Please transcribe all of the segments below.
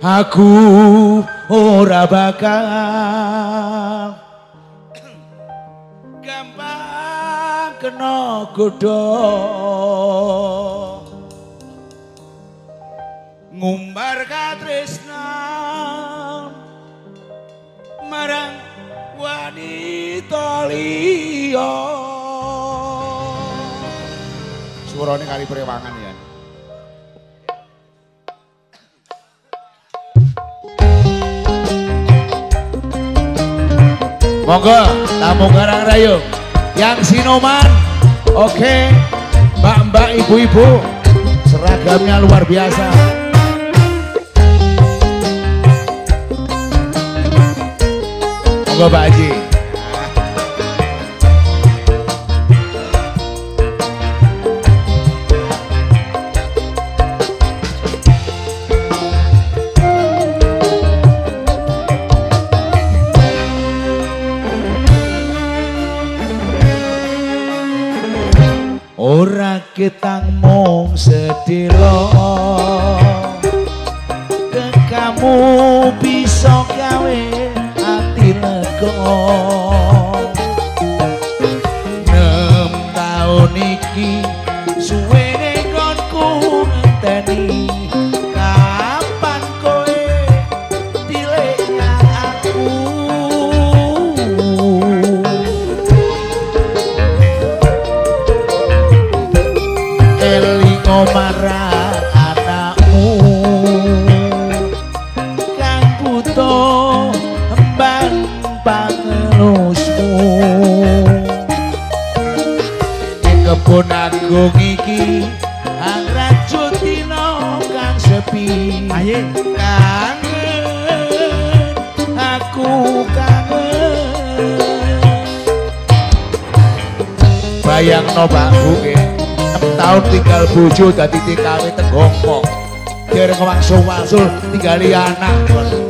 Aku ora bakal gampang kena godho ngumbar katresna marang wanita liya. Suarane kali prewangan ya Monggo tamu Karang Rayu yang Sinoman. Oke. Mbak-mbak ibu-ibu seragamnya luar biasa. Monggo Pak Haji. Ora ketang mung sedelo kamu bisa gawe ati lega sepi Aye. kangen aku kangen bayang no Pak Bu nggih. enam tahun tinggal bojo dadi TKW tenggongkok Kira ngewangsul wangsul tinggali anak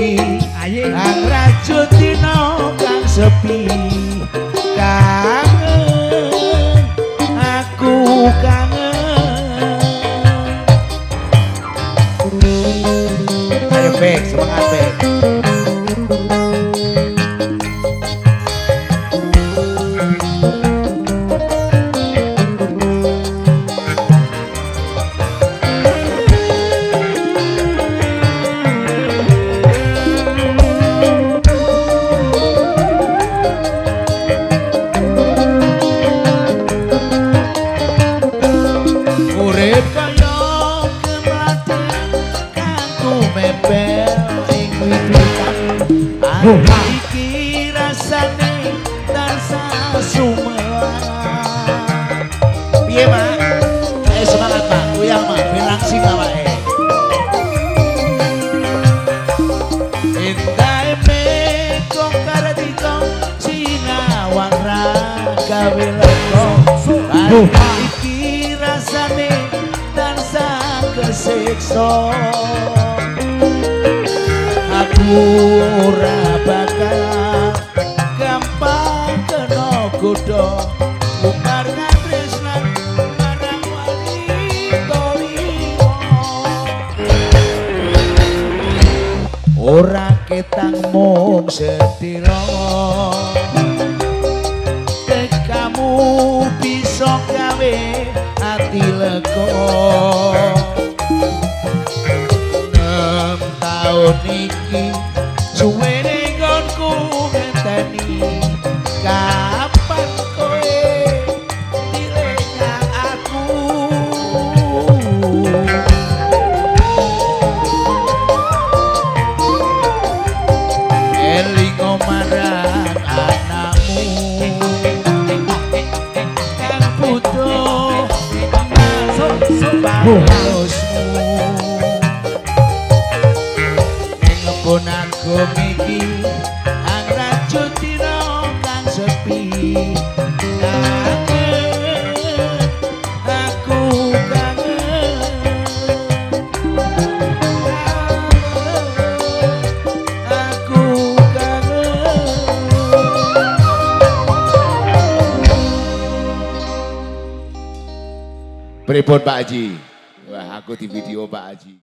iki Aye. kang rajut dina kang sepi. Kangen aku kangen. Ayo Bek semangat Bek Mebel ing wiwitan Ati iki rasane tansah sumelang Piye Mak? Ayo semangat Mak, kuyang Mak, bilang sing awake Ati iki rasane tansah kesiksa ora bakal gampang kena godho Ora ketang mung sedira kamu bisa gawe ati lega taun iki suwene nggonku ngenteni kapan kowe dilekang aku? Elingo marang anakmu. Kang butuh Pripun Pak Haji? Wah, aku di video Pak Haji.